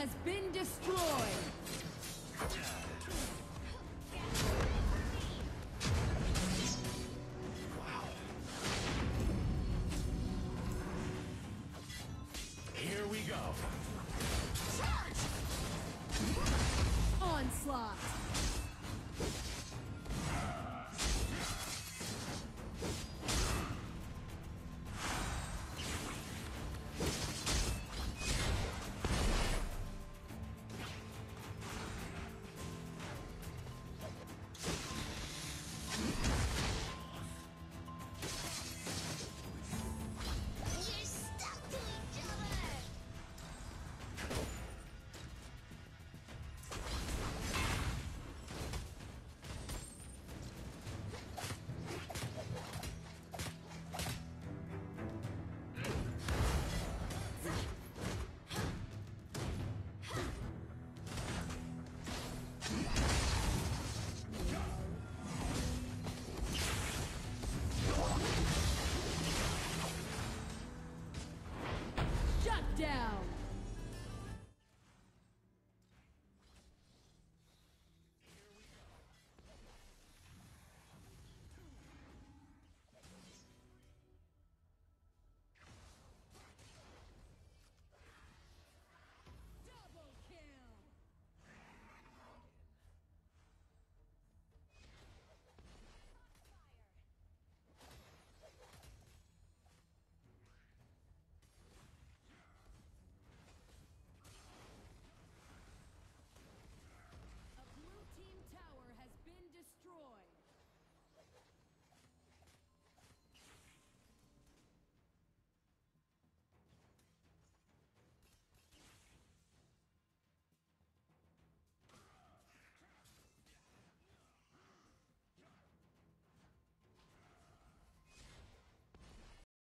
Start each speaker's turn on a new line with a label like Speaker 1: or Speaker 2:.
Speaker 1: has been destroyed.